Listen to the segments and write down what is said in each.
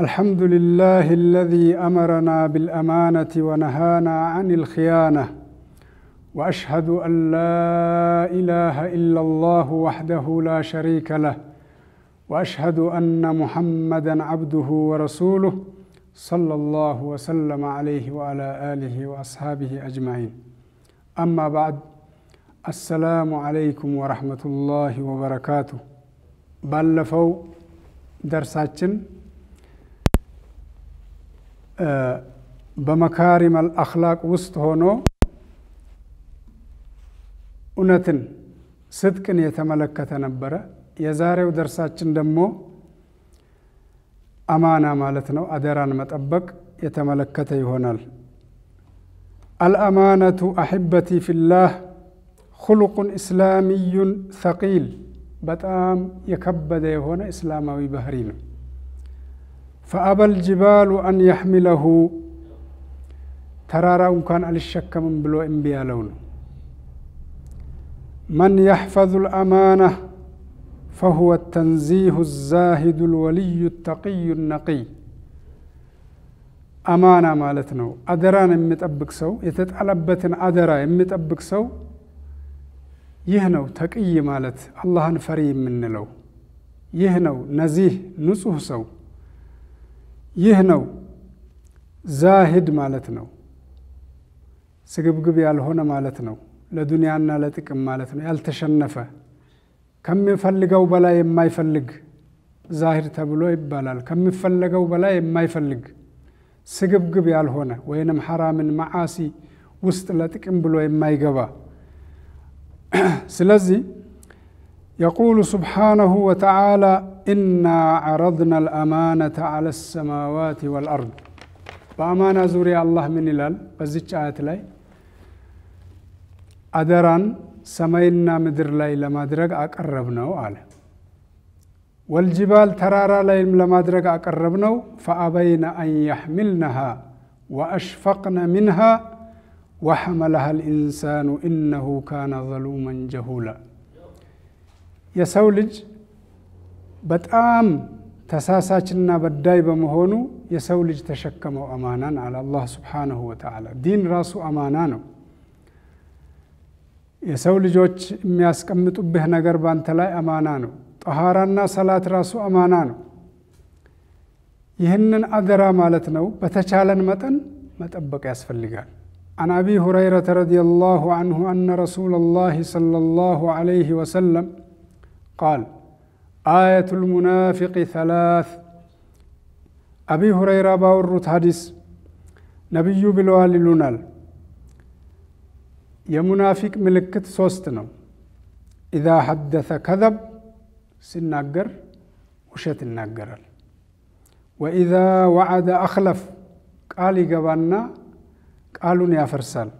الحمد لله الذي امرنا بالامانه ونهانا عن الخيانه واشهد ان لا اله الا الله وحده لا شريك له واشهد ان محمدا عبده ورسوله صلى الله وسلم عليه وعلى اله واصحابه اجمعين اما بعد السلام عليكم ورحمه الله وبركاته ባለፈው ደርሳችን በመካሪም አልአክላቅ ውስጥ ሆኖ እውነትን ስድቅን የተመለከተ ነበረ። የዛሬው ደርሳችን ደግሞ አማና ማለት ነው፣ አደራን መጠበቅ የተመለከተ ይሆናል። አልአማነቱ አሕበቲ ፊላህ ሁሉቁን እስላሚዩን ሰቂል በጣም የከበደ የሆነ እስላማዊ ባህሪ ነው። ፈአበል ጅባሉ አን የሕሚለሁ ተራራው እንኳን አልሸከምም ብሎ እምቢ ያለው ነው። መን የሕፈዙ ልአማና ፈሁወ ተንዚሁ ዛሂዱ ልወልዩ ተቅዩ ነቂይ። አማና ማለት ነው አደራን የሚጠብቅ ሰው የተጣለበትን አደራ የሚጠብቅ ሰው ይህ ነው ተቅይ ማለት አላህን ፈሪ የምንለው። ይህ ነው ነዚህ ንጹህ ሰው። ይህ ነው ዛሂድ ማለት ነው። ስግብግብ ያልሆነ ማለት ነው። ለዱንያና ለጥቅም ማለት ነው። ያልተሸነፈ ከሚፈልገው በላይ የማይፈልግ ዛሂድ ተብሎ ይባላል። ከሚፈለገው በላይ የማይፈልግ ስግብግብ ያልሆነ ወይንም ሐራምን መዓሲ ውስጥ ለጥቅም ብሎ የማይገባ ስለዚህ يقول سبحانه وتعالى إنا عرضنا الأمانة على السماوات والأرض. بأمانة زوري الله من إلال بزيج آيات لي. أدران سمينا مدر لي لما درق أقربنا على والجبال ترارا لي لما درق أقربنا فأبين أن يحملنها وأشفقن منها وحملها الإنسان إنه كان ظلوما جهولا. የሰው ልጅ በጣም ተሳሳችና በዳይ በመሆኑ የሰው ልጅ ተሸከመው አማናን አለ አላህ ስብሓነሁ ወተዓላ። ዲን ራሱ አማና ነው። የሰው ልጆች የሚያስቀምጡብህ ነገር ባንተ ላይ አማና ነው። ጠሃራና ሰላት ራሱ አማና ነው። ይህንን አደራ ማለት ነው በተቻለን መጠን መጠበቅ ያስፈልጋል። عن أبي هريرة رضي الله عنه أن رسول الله صلى الله عليه وسلم قال آية المنافق ثلاث أبي هريرة باورت حديث نبي بلوال لونال የሙናፊቅ ምልክት ሶስት ነው። ኢዛ ሐደተ ከዘብ ሲናገር ውሸት ይናገራል። ወኢዛ ወዓደ አኽለፍ ቃል ይገባና ቃሉን ያፈርሳል።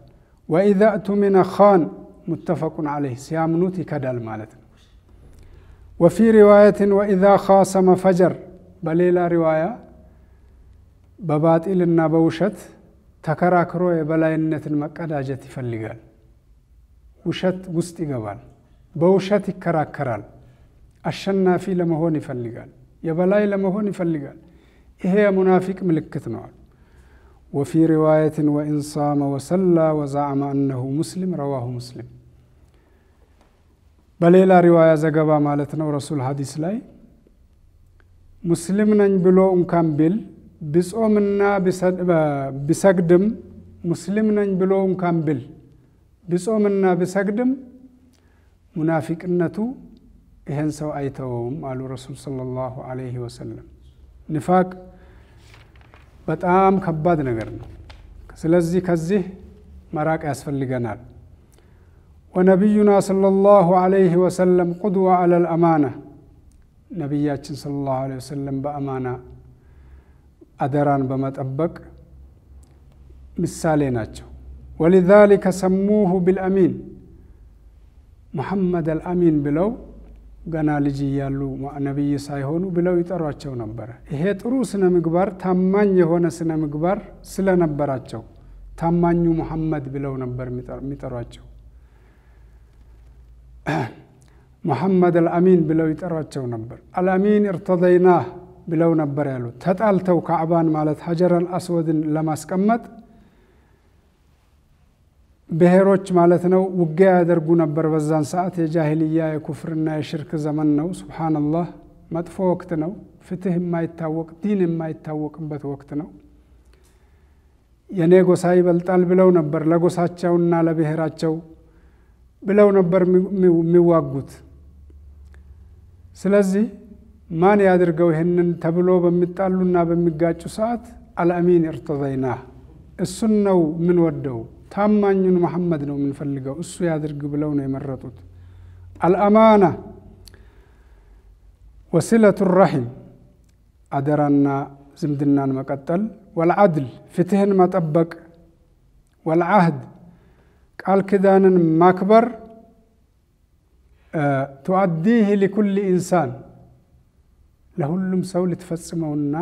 ወኢዛ እቱሚነ ኻን ሙተፈቁን ዓለይህ ሲያምኑት ይከዳል ማለት ነው። ወፊ ሪዋየትን ወኢዛ ኻሰመ ፈጀር በሌላ ሪዋያ በባጢልና በውሸት ተከራክሮ የበላይነትን መቀዳጀት ይፈልጋል። ውሸት ውስጥ ይገባል። በውሸት ይከራከራል። አሸናፊ ለመሆን ይፈልጋል። የበላይ ለመሆን ይፈልጋል። ይሄ የሙናፊቅ ምልክት ነዋል። ወፊ ሪዋየትን ወኢን ሳመ ወሰላ ወዛዕመ አነሁ ሙስሊም ረዋሁ ሙስሊም። በሌላ ሪዋያ ዘገባ ማለት ነው ረሱል ሀዲስ ላይ ሙስሊም ነኝ ብሎ እንኳን ቢል ቢጾምና ቢሰግድም ሙስሊም ነኝ ብሎ እንኳን ብል ቢጾምና ቢሰግድም ሙናፊቅነቱ ይህን ሰው አይተወውም አሉ ረሱል ሰለላሁ ዐለይሂ ወሰለም። ንፋቅ በጣም ከባድ ነገር ነው። ስለዚህ ከዚህ መራቅ ያስፈልገናል። ወነቢዩና ሰለላሁ ዐለይሂ ወሰለም ቁድዋ አለል አማና ነቢያችን ሰለላሁ ዐለይሂ ወሰለም በአማና አደራን በመጠበቅ ምሳሌ ናቸው። ወሊዛሊከ ሰሙሁ ቢልአሚን ሙሐመድ አልአሚን ብለው ገና ልጅ እያሉ ነቢይ ሳይሆኑ ብለው ይጠሯቸው ነበረ። ይሄ ጥሩ ስነ ምግባር፣ ታማኝ የሆነ ስነ ምግባር ስለነበራቸው ታማኙ ሙሐመድ ብለው ነበር የሚጠሯቸው። ሙሐመድ አልአሚን ብለው ይጠሯቸው ነበር። አልአሚን እርተደይናህ ብለው ነበር ያሉት። ተጣልተው ካዕባን ማለት ሀጀረል አስወድን ለማስቀመጥ ብሔሮች ማለት ነው ውጊያ ያደርጉ ነበር። በዛን ሰዓት የጃሂልያ የኩፍርና የሽርክ ዘመን ነው። ሱብሓነላህ መጥፎ ወቅት ነው። ፍትህ የማይታወቅ ዲን የማይታወቅበት ወቅት ነው። የኔ ጎሳ ይበልጣል ብለው ነበር ለጎሳቸውና ለብሔራቸው ብለው ነበር የሚዋጉት። ስለዚህ ማን ያድርገው ይህንን ተብሎ በሚጣሉና በሚጋጩ ሰዓት? አልአሚን እርተዘይና እሱን ነው የምንወደው፣ ታማኙን መሐመድ ነው የምንፈልገው፣ እሱ ያድርግ ብለው ነው የመረጡት። አልአማና ወሲለቱ ራሒም አደራና ዝምድናን መቀጠል፣ ወልዓድል ፍትህን መጠበቅ፣ ወልዓህድ ቃል ኪዳንን ማክበር ቱአዲህ ሊኩል ኢንሳን ለሁሉም ሰው ልትፈጽመውና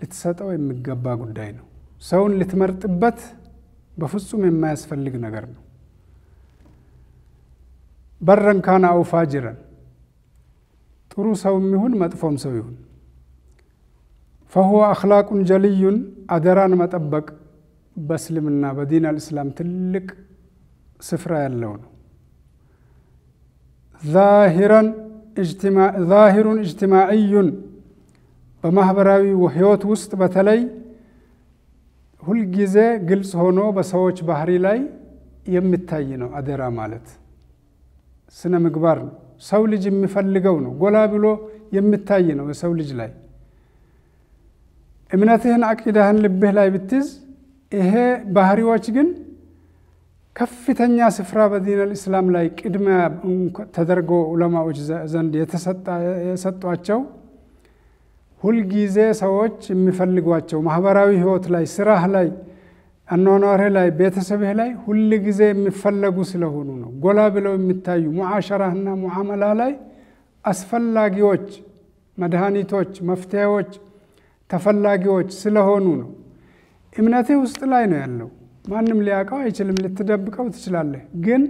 ልትሰጠው የሚገባ ጉዳይ ነው። ሰውን ልትመርጥበት በፍጹም የማያስፈልግ ነገር ነው። በረን ካነ አው ፋጅረን ጥሩ ሰው ይሁን መጥፎም ሰው ይሁን ፈሁወ አኽላቁን ጀልዩን አደራን መጠበቅ በእስልምና በዲን አልእስላም ትልቅ ስፍራ ያለው ነው። ዛሂሩን እጅትማዕዩን በማህበራዊ ህይወት ውስጥ በተለይ ሁልጊዜ ግልጽ ሆኖ በሰዎች ባህሪ ላይ የሚታይ ነው። አደራ ማለት ስነ ምግባር ነው። ሰው ልጅ የሚፈልገው ነው። ጎላ ብሎ የሚታይ ነው የሰው ልጅ ላይ እምነትህን አቂዳህን ልብህ ላይ ብትይዝ ይሄ ባህሪዎች ግን ከፍተኛ ስፍራ በዲን አልእስላም ላይ ቅድሚያ ተደርጎ ዑለማዎች ዘንድ የሰጧቸው ሁልጊዜ ሰዎች የሚፈልጓቸው ማህበራዊ ህይወት ላይ፣ ስራህ ላይ፣ አኗኗርህ ላይ፣ ቤተሰብህ ላይ ሁል ጊዜ የሚፈለጉ ስለሆኑ ነው። ጎላ ብለው የሚታዩ ሙዓሸራህና ሙዓመላ ላይ አስፈላጊዎች መድኃኒቶች፣ መፍትሄዎች፣ ተፈላጊዎች ስለሆኑ ነው። እምነትህ ውስጥ ላይ ነው ያለው። ማንም ሊያውቀው አይችልም። ልትደብቀው ትችላለህ። ግን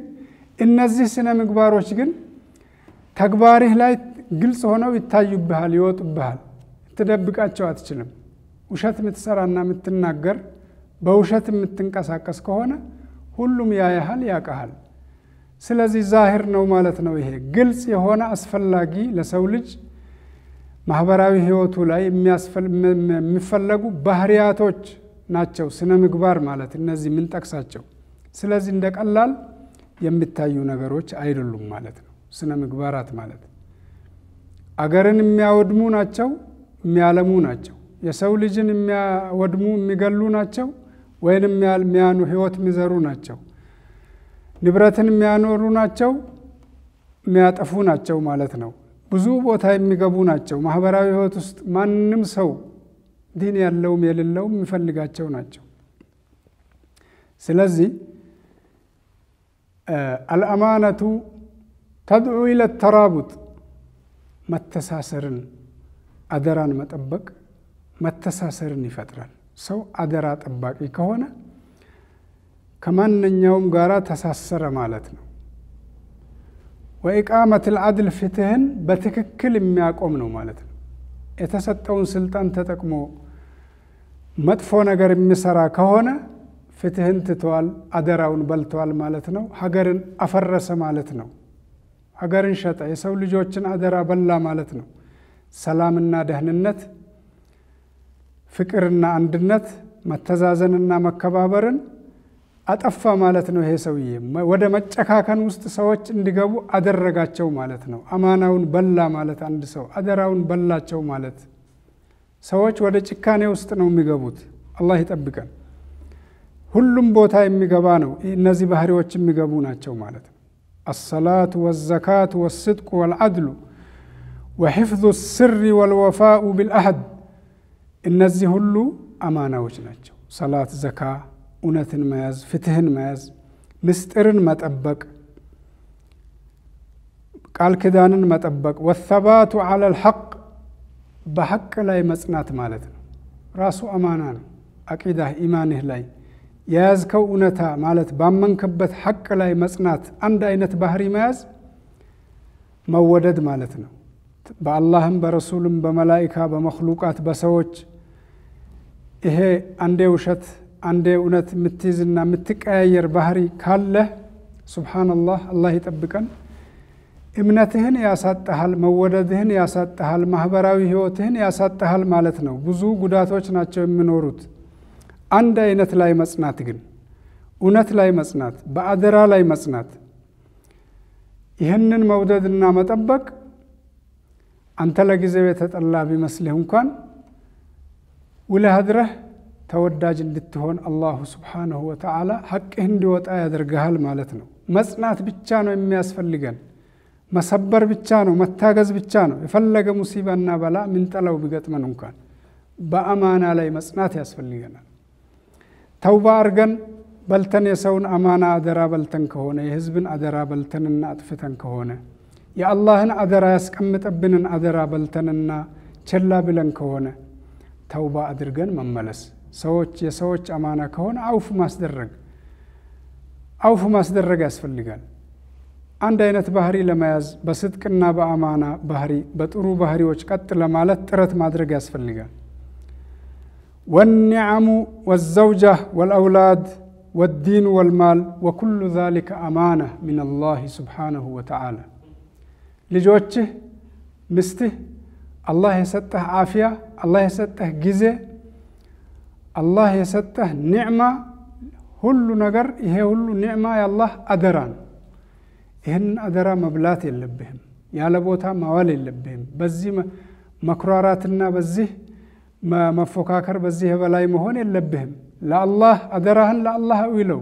እነዚህ ስነ ምግባሮች ግን ተግባሪህ ላይ ግልጽ ሆነው ይታዩብሃል፣ ይወጡብሃል። ልትደብቃቸው አትችልም። ውሸት የምትሰራና የምትናገር በውሸት የምትንቀሳቀስ ከሆነ ሁሉም ያያሃል፣ ያውቀሃል። ስለዚህ ዛሂር ነው ማለት ነው። ይሄ ግልጽ የሆነ አስፈላጊ ለሰው ልጅ ማህበራዊ ህይወቱ ላይ የሚፈለጉ ባህሪያቶች ናቸው። ስነ ምግባር ማለት እነዚህ የምንጠቅሳቸው። ስለዚህ እንደ ቀላል የሚታዩ ነገሮች አይደሉም ማለት ነው። ስነ ምግባራት ማለት አገርን የሚያወድሙ ናቸው፣ የሚያለሙ ናቸው። የሰው ልጅን የሚያወድሙ የሚገሉ ናቸው፣ ወይንም የሚያኑ ህይወት የሚዘሩ ናቸው። ንብረትን የሚያኖሩ ናቸው፣ የሚያጠፉ ናቸው ማለት ነው። ብዙ ቦታ የሚገቡ ናቸው። ማህበራዊ ህይወት ውስጥ ማንም ሰው ዲን ያለውም የሌለውም የሚፈልጋቸው ናቸው። ስለዚህ አልአማነቱ ተድዑ ኢለ ተራቡጥ መተሳሰርን፣ አደራን መጠበቅ መተሳሰርን ይፈጥራል። ሰው አደራ ጠባቂ ከሆነ ከማንኛውም ጋራ ተሳሰረ ማለት ነው። ወኢቃመት ልዓድል ፍትህን በትክክል የሚያቆም ነው ማለት ነው። የተሰጠውን ስልጣን ተጠቅሞ መጥፎ ነገር የሚሰራ ከሆነ ፍትህን ትተዋል፣ አደራውን በልተዋል ማለት ነው። ሀገርን አፈረሰ ማለት ነው። ሀገርን ሸጠ፣ የሰው ልጆችን አደራ በላ ማለት ነው። ሰላምና ደህንነት፣ ፍቅርና አንድነት፣ መተዛዘንና መከባበርን አጠፋ ማለት ነው። ይሄ ሰውዬ ወደ መጨካከን ውስጥ ሰዎች እንዲገቡ አደረጋቸው ማለት ነው። አማናውን በላ ማለት አንድ ሰው አደራውን በላቸው ማለት ሰዎች ወደ ጭካኔ ውስጥ ነው የሚገቡት። አላህ ይጠብቀን። ሁሉም ቦታ የሚገባ ነው። እነዚህ ባህሪዎች የሚገቡ ናቸው ማለት ነው። አሰላቱ ወዘካቱ ወስድቁ ወልዓድሉ ወሒፍዙ ስሪ ወልወፋኡ ቢልአህድ እነዚህ ሁሉ አማናዎች ናቸው። ሰላት፣ ዘካ እውነትን መያዝ፣ ፍትህን መያዝ፣ ምስጢርን መጠበቅ፣ ቃል ኪዳንን መጠበቅ፣ ወተባቱ ዐላ ልሐቅ በሐቅ ላይ መጽናት ማለት ነው። ራሱ አማና ነው። አቂዳህ ኢማንህ ላይ የያዝከው እውነታ ማለት ባመንክበት ሐቅ ላይ መጽናት፣ አንድ አይነት ባህሪ መያዝ መወደድ ማለት ነው። በአላህም በረሱልም በመላኢካ በመክሉቃት በሰዎች ይሄ አንዴ ውሸት አንዴ እውነት የምትይዝና የምትቀያየር ባህሪ ካለህ ሱብሓነላህ አላህ ይጠብቀን። እምነትህን ያሳጠሃል፣ መወደድህን ያሳጠሃል፣ ማህበራዊ ህይወትህን ያሳጠሃል ማለት ነው። ብዙ ጉዳቶች ናቸው የሚኖሩት። አንድ አይነት ላይ መጽናት ግን እውነት ላይ መጽናት፣ በአደራ ላይ መጽናት፣ ይህንን መውደድና መጠበቅ አንተ ለጊዜው የተጠላ ቢመስልህ እንኳን ውለህ አድረህ ተወዳጅ እንድትሆን አላሁ ስብሓነሁ ወተዓላ ሐቅህ እንዲወጣ ያደርግሃል ማለት ነው። መጽናት ብቻ ነው የሚያስፈልገን። መሰበር ብቻ ነው፣ መታገዝ ብቻ ነው። የፈለገ ሙሲባና በላ ምንጠላው ቢገጥመን እንኳን በአማና ላይ መጽናት ያስፈልገናል። ተውባ አርገን በልተን የሰውን አማና አደራ በልተን ከሆነ የህዝብን አደራ በልተንና አጥፍተን ከሆነ የአላህን አደራ ያስቀምጠብንን አደራ በልተንና ችላ ብለን ከሆነ ተውባ አድርገን መመለስ፣ ሰዎች የሰዎች አማና ከሆነ አውፍ ማስደረግ አውፍ ማስደረግ ያስፈልጋል። አንድ አይነት ባህሪ ለመያዝ በስድቅና በአማና ባህሪ በጥሩ ባህሪዎች ቀጥ ለማለት ጥረት ማድረግ ያስፈልጋል። ወኒዓሙ ወዘውጃ ወልአውላድ ወዲን ወልማል ወኩሉ ዛሊከ አማና ምን አላህ ስብሓነሁ ወተዓላ ልጆችህ፣ ምስትህ፣ አላህ የሰጠህ አፍያ፣ አላህ የሰጠህ ጊዜ፣ አላህ የሰጠህ ኒዕማ ሁሉ ነገር ይሄ ሁሉ ኒዕማ የአላህ አደራ ነው። ይህንን አደራ መብላት የለብህም። ያለ ቦታ ማዋል የለብህም። በዚህ መኩራራትና በዚህ መፎካከር፣ በዚህ የበላይ መሆን የለብህም። ለአላህ አደራህን ለአላህ እውለው።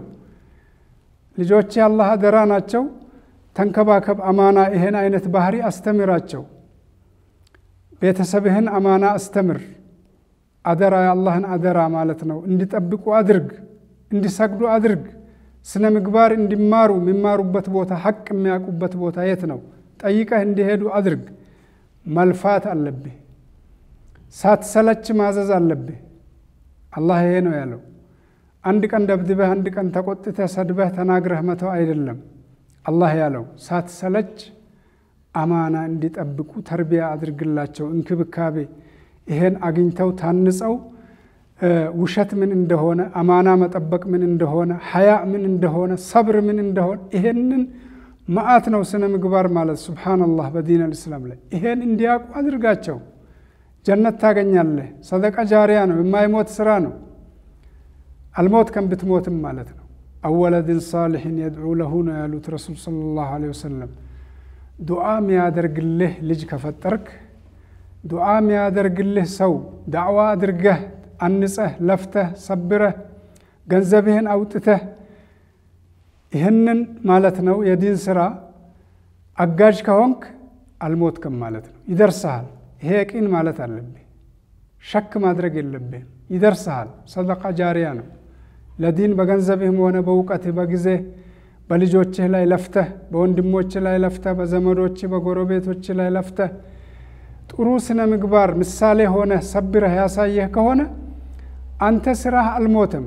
ልጆች የአላህ አደራ ናቸው። ተንከባከብ፣ አማና ይሄን አይነት ባህሪ አስተምራቸው። ቤተሰብህን አማና አስተምር። አደራ የአላህን አደራ ማለት ነው። እንዲጠብቁ አድርግ፣ እንዲሰግዱ አድርግ። ስነ ምግባር እንዲማሩ የሚማሩበት ቦታ ሐቅ የሚያውቁበት ቦታ የት ነው? ጠይቀህ እንዲሄዱ አድርግ። መልፋት አለብህ። ሳትሰለች ማዘዝ አለብህ። አላህ ይሄ ነው ያለው። አንድ ቀን ደብድበህ፣ አንድ ቀን ተቆጥተህ፣ ሰድበህ፣ ተናግረህ መተው አይደለም። አላህ ያለው ሳትሰለች አማና እንዲጠብቁ ተርቢያ አድርግላቸው፣ እንክብካቤ ይሄን አግኝተው ታንጸው ውሸት ምን እንደሆነ፣ አማና መጠበቅ ምን እንደሆነ፣ ሐያ ምን እንደሆነ፣ ሰብር ምን እንደሆነ ይሄንን መዓት ነው ስነ ምግባር ማለት ሱብሓነላህ። በዲን አልእስላም ላይ ይሄን እንዲያውቁ አድርጋቸው። ጀነት ታገኛለህ። ሰደቃ ጃሪያ ነው፣ የማይሞት ስራ ነው። አልሞት ከም ብትሞትም ማለት ነው። አወለድን ሳሊሕን የድዑ ለሁ ነው ያሉት ረሱል ሰለላሁ ዐለይሂ ወሰለም። ዱዓ ሚያደርግልህ ልጅ ከፈጠርክ ዱዓ ሚያደርግልህ ሰው ዳዕዋ አድርገህ አንጸህ ለፍተህ ሰብረህ ገንዘብህን አውጥተህ ይህንን ማለት ነው የዲን ስራ አጋዥ ከሆንክ አልሞትክም ማለት ነው። ይደርስሃል። ይሄ የቂን ማለት አለብህ። ሸክ ማድረግ የለብህም። ይደርስሃል። ሰደቃ ጃሪያ ነው። ለዲን በገንዘብህም ሆነ በእውቀትህ በጊዜ በልጆችህ ላይ ለፍተህ በወንድሞችህ ላይ ለፍተህ በዘመዶችህ በጎረቤቶችህ ላይ ለፍተህ ጥሩ ስነ ምግባር ምሳሌ ሆነ ሰብረህ ያሳየህ ከሆነ አንተ ስራህ አልሞትም፣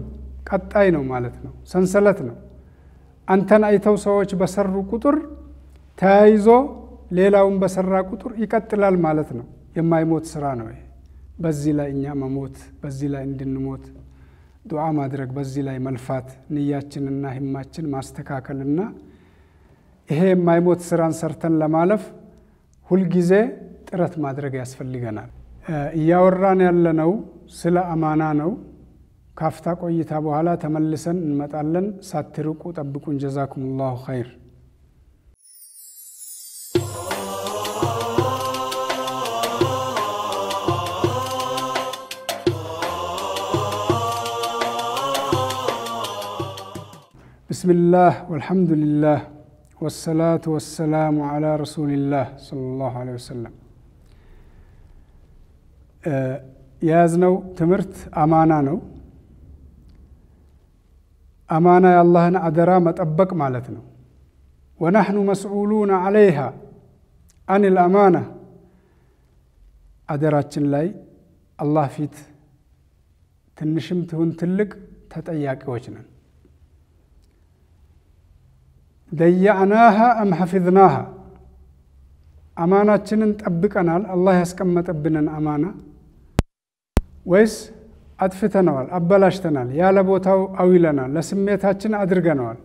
ቀጣይ ነው ማለት ነው። ሰንሰለት ነው። አንተን አይተው ሰዎች በሰሩ ቁጥር ተያይዞ ሌላውን በሰራ ቁጥር ይቀጥላል ማለት ነው። የማይሞት ስራ ነው በዚህ ላይ እኛ መሞት፣ በዚህ ላይ እንድንሞት ዱዓ ማድረግ፣ በዚህ ላይ መልፋት፣ ንያችንና ህማችን ማስተካከልና ይሄ የማይሞት ስራን ሰርተን ለማለፍ ሁልጊዜ ጥረት ማድረግ ያስፈልገናል። እያወራን ያለነው ስለ አማና ነው። ካፍታ ቆይታ በኋላ ተመልሰን እንመጣለን። ሳትርቁ ጠብቁን። ጀዛኩም ላሁ ኸይር። ብስሚላህ ወልሐምዱሊላህ ወሰላቱ ወሰላሙ ዓላ ረሱሊላህ ሰለላሁ ዐለይሂ ወሰለም። የያዝነው ትምህርት አማና ነው። አማና የአላህን አደራ መጠበቅ ማለት ነው። ወናሕኑ መስኡሉና ዓለይሃ አኒል አማና አደራችን ላይ አላህ ፊት ትንሽም ትሁን ትልቅ ተጠያቂዎች ነን። ደያዕናሃ አም ሐፊዝናሃ አማናችንን ጠብቀናል? አላህ ያስቀመጠብንን አማና ወይስ አጥፍተነዋል፣ አበላሽተናል፣ ያለ ቦታው አዊለናል፣ ለስሜታችን አድርገነዋል?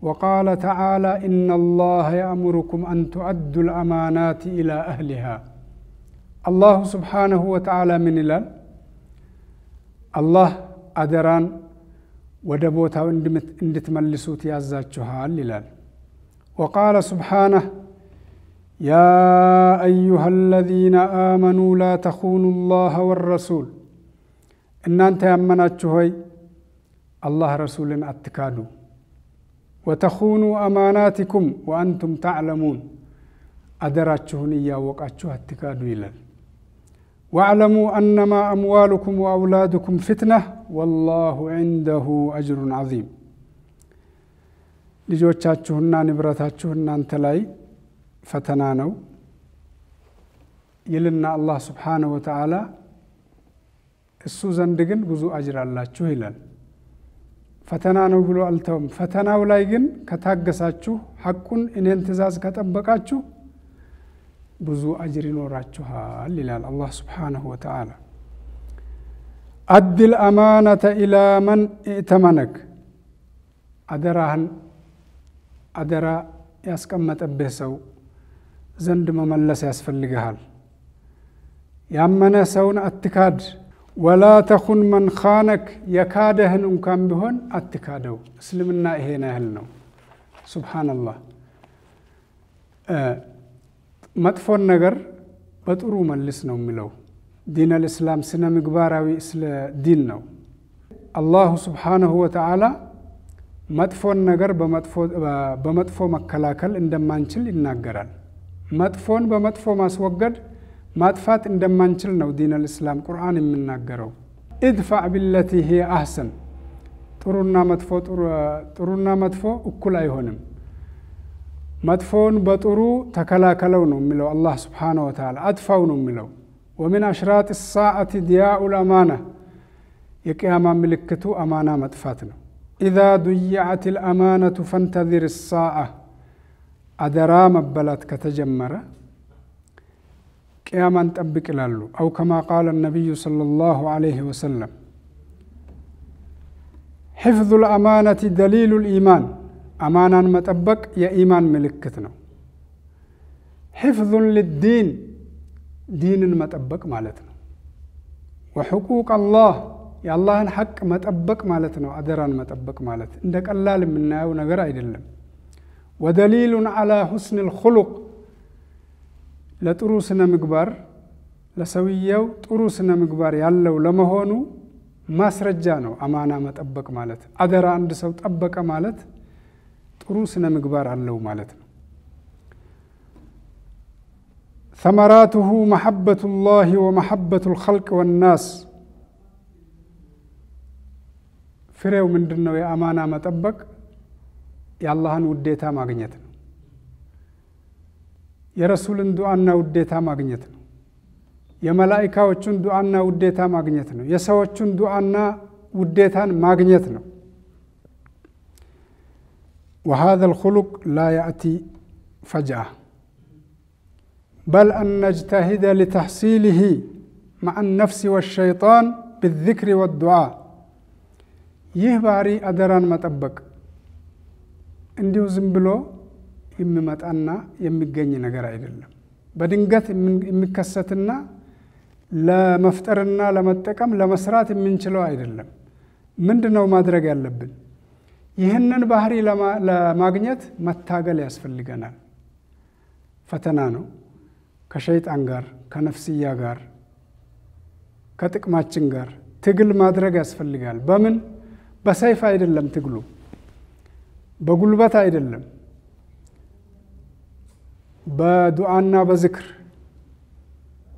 ወቃለ ተዓላ ኢነ አላህ የእሙሩኩም አን ቱአዱ ልአማናት ኢላ አህሊሃ። አላሁ ስብሓነሁ ወተዓላ ምን ይላል? አላህ አደራን ወደ ቦታው እንድትመልሱት ያዛችኋል ይላል። ወቃለ ስብሓነህ ያ አዩሃ አለዚነ አመኑ ላ ተኹኑ ላህ ወረሱል እናንተ ያመናችሁ ሆይ አላህ ረሱልን አትካዱ። ወተኹኑ አማናቲኩም ወአንቱም ተዕለሙን አደራችሁን እያወቃችሁ አትካዱ ይላል። ወዕለሙ አነማ አምዋሉኩም ወአውላዱኩም ፊትነህ ወላሁ ዒንደሁ አጅሩን ዐዚም። ልጆቻችሁና ንብረታችሁ እናንተ ላይ ፈተና ነው ይልና አላህ ስብሓነሁ ወተዓላ እሱ ዘንድ ግን ብዙ አጅር አላችሁ ይላል። ፈተና ነው ብሎ አልተውም። ፈተናው ላይ ግን ከታገሳችሁ፣ ሐቁን እኔን ትእዛዝ ከጠበቃችሁ ብዙ አጅር ይኖራችኋል ይላል አላህ ስብሓነሁ ወተዓላ። አድል አማነተ ኢላ መን እእተመነክ አደራህን አደራ ያስቀመጠብህ ሰው ዘንድ መመለስ ያስፈልግሃል። ያመነ ሰውን አትካድ። ወላ ተኹን መን ኻነክ የካደህን እንኳን ቢሆን አትካደው። እስልምና ይሄን ያህል ነው። ሱብሓነላህ። መጥፎን ነገር በጥሩ መልስ ነው የሚለው ዲን አልእስላም ስነ ምግባራዊ ስለ ዲን ነው። አላሁ ስብሓነሁ ወተዓላ መጥፎን ነገር በመጥፎ መከላከል እንደማንችል ይናገራል። መጥፎን በመጥፎ ማስወገድ ማጥፋት እንደማንችል ነው ዲን አልእስላም ቁርአን የሚናገረው። ኢድፋዕ ቢለቲ ሂየ አህሰን፣ ጥሩና መጥፎ ጥሩና መጥፎ እኩል አይሆንም። መጥፎውን በጥሩ ተከላከለው ነው የሚለው አላህ ስብሓነሁ ወተዓላ። አጥፋው ነው የሚለው። ወሚን አሽራጥ ሳዓቲ ዲያኡል አማና፣ የቅያማ ምልክቱ አማና መጥፋት ነው። ኢዛ ዱይዐት ልአማነቱ ፈንተዚር ሳዓ፣ አደራ መበላት ከተጀመረ ቅያማን ጠብቅ ይላሉ። አው ከማ ቃለ ነቢዩ ሰለላሁ ዐለይሂ ወሰለም ሕፍዙ ልአማነቲ ደሊሉ ልኢማን አማናን መጠበቅ የኢማን ምልክት ነው። ሕፍዙን ልዲን ዲንን መጠበቅ ማለት ነው። ወሕቁቅ አላህ የአላህን ሐቅ መጠበቅ ማለት ነው። አደራን መጠበቅ ማለት እንደ ቀላል የምናየው ነገር አይደለም። ወደሊሉን ዐላ ሁስን ልኹሉቅ ለጥሩ ስነ ምግባር ለሰውየው ጥሩ ስነ ምግባር ያለው ለመሆኑ ማስረጃ ነው። አማና መጠበቅ ማለት አደራ አንድ ሰው ጠበቀ ማለት ጥሩ ስነ ምግባር አለው ማለት ነው። ተመራቱሁ መሐበቱ ላህ ወመሐበቱ ልኸልቅ ወናስ ፍሬው ምንድን ነው? የአማና መጠበቅ የአላህን ውዴታ ማግኘት ነው። የረሱልን ዱዓና ውዴታ ማግኘት ነው። የመላይካዎቹን ዱዓና يا ማግኘት ነው። የሰዎቹን ዱዓና ውዴታን ማግኘት ነው። وهذا الخلق لا يأتي فجأة بل أن نجتهد لتحصيله مع النفس والشيطان بالذكر والدعاء يهباري أدران ما تبك عندي زنبلو የሚመጣና የሚገኝ ነገር አይደለም። በድንገት የሚከሰትና ለመፍጠርና ለመጠቀም ለመስራት የምንችለው አይደለም። ምንድን ነው ማድረግ ያለብን? ይህንን ባህሪ ለማግኘት መታገል ያስፈልገናል። ፈተና ነው። ከሸይጣን ጋር፣ ከነፍስያ ጋር፣ ከጥቅማችን ጋር ትግል ማድረግ ያስፈልጋል። በምን? በሰይፍ አይደለም ትግሉ፣ በጉልበት አይደለም፣ በዱዓና በዝክር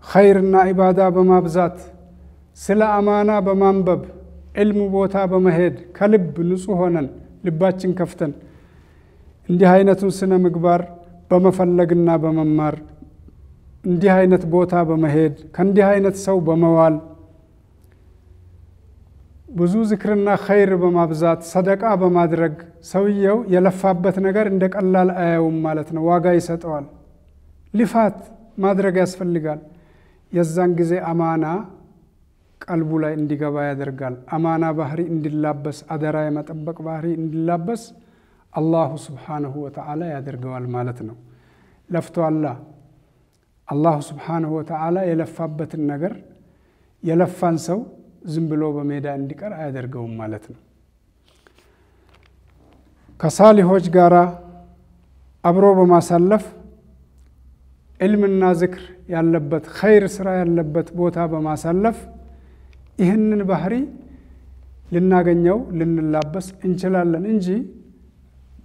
ኸይርና ኢባዳ በማብዛት ስለ አማና በማንበብ ዕልሙ ቦታ በመሄድ ከልብ ንጹሕ ሆነን ልባችን ከፍተን እንዲህ አይነቱን ስነ ምግባር በመፈለግና በመማር እንዲህ አይነት ቦታ በመሄድ ከእንዲህ አይነት ሰው በመዋል ብዙ ዝክርና ኸይር በማብዛት ሰደቃ በማድረግ ሰውየው የለፋበት ነገር እንደ ቀላል አያውም ማለት ነው። ዋጋ ይሰጠዋል። ልፋት ማድረግ ያስፈልጋል። የዛን ጊዜ አማና ቀልቡ ላይ እንዲገባ ያደርጋል። አማና ባህሪ እንዲላበስ፣ አደራ የመጠበቅ ባህሪ እንዲላበስ አላሁ ስብሓነሁ ወተዓላ ያደርገዋል ማለት ነው። ለፍቷላ አላሁ ስብሓነሁ ወተዓላ የለፋበትን ነገር የለፋን ሰው ዝም ብሎ በሜዳ እንዲቀር አያደርገውም ማለት ነው። ከሳሊሆች ጋር አብሮ በማሳለፍ ዕልምና ዝክር ያለበት ኸይር ስራ ያለበት ቦታ በማሳለፍ ይህንን ባህሪ ልናገኘው ልንላበስ እንችላለን እንጂ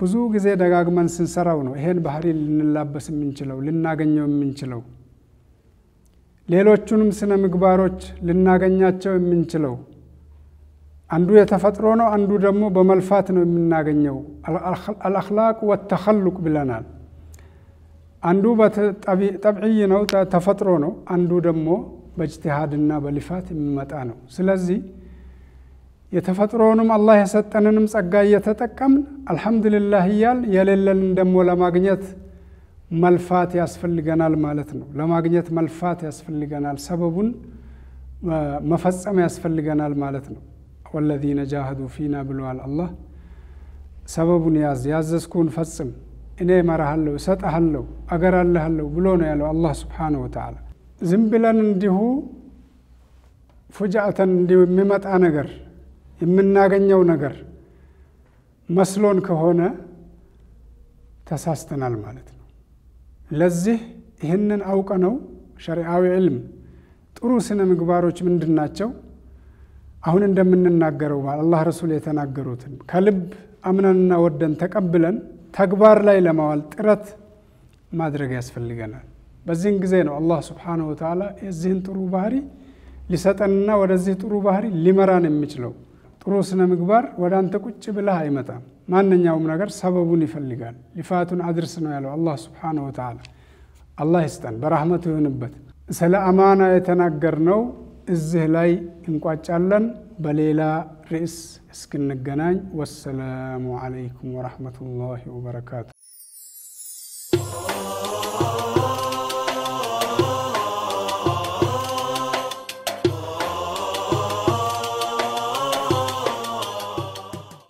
ብዙ ጊዜ ደጋግመን ስንሰራው ነው ይሄን ባህሪ ልንላበስ የምንችለው ልናገኘው የምንችለው ሌሎቹንም ስነ ምግባሮች ልናገኛቸው የምንችለው አንዱ የተፈጥሮ ነው፣ አንዱ ደግሞ በመልፋት ነው የምናገኘው። አልአኽላቅ ወተኸሉቅ ብለናል። አንዱ ጠብዕይ ነው ተፈጥሮ ነው፣ አንዱ ደግሞ በእጅትሃድና በልፋት የሚመጣ ነው። ስለዚህ የተፈጥሮውንም አላህ የሰጠንንም ጸጋ እየተጠቀምን አልሐምዱሊላህ እያል የሌለንን ደግሞ ለማግኘት መልፋት ያስፈልገናል ማለት ነው። ለማግኘት መልፋት ያስፈልገናል፣ ሰበቡን መፈጸም ያስፈልገናል ማለት ነው። ወለዚነ ጃሃዱ ፊና ብለዋል አላህ። ሰበቡን ያዝ፣ ያዘዝኩን ፈጽም፣ እኔ እመራሃለሁ፣ እሰጠሃለሁ፣ አገራልሃለሁ ብሎ ነው ያለው አላህ ስብሓነሁ ወተዓላ። ዝም ብለን እንዲሁ ፉጃእተን እንዲሁ የሚመጣ ነገር የምናገኘው ነገር መስሎን ከሆነ ተሳስተናል ማለት ነው። ለዚህ ይህንን አውቀ ነው ሸሪዓዊ ዕልም ጥሩ ስነ ምግባሮች ምንድን ናቸው? አሁን እንደምንናገረው አላህ ረሱል የተናገሩትን ከልብ አምነንና ወደን ተቀብለን ተግባር ላይ ለማዋል ጥረት ማድረግ ያስፈልገናል። በዚህን ጊዜ ነው አላህ ስብሓነሁ ወተዓላ የዚህን ጥሩ ባህሪ ሊሰጠንና ወደዚህ ጥሩ ባህሪ ሊመራን የሚችለው። ጥሩ ስነ ምግባር ወደ አንተ ቁጭ ብለህ አይመጣም። ማንኛውም ነገር ሰበቡን ይፈልጋል። ልፋቱን አድርስ ነው ያለው አላህ ስብሓነሁ ወተዓላ። አላህ ይስጠን፣ በራህመቱ ይሁንበት። ስለ አማና የተናገርነው እዚህ ላይ እንቋጫለን። በሌላ ርዕስ እስክንገናኝ ወሰላሙ ዓለይኩም ወረሕመቱላሂ ወበረካቱ።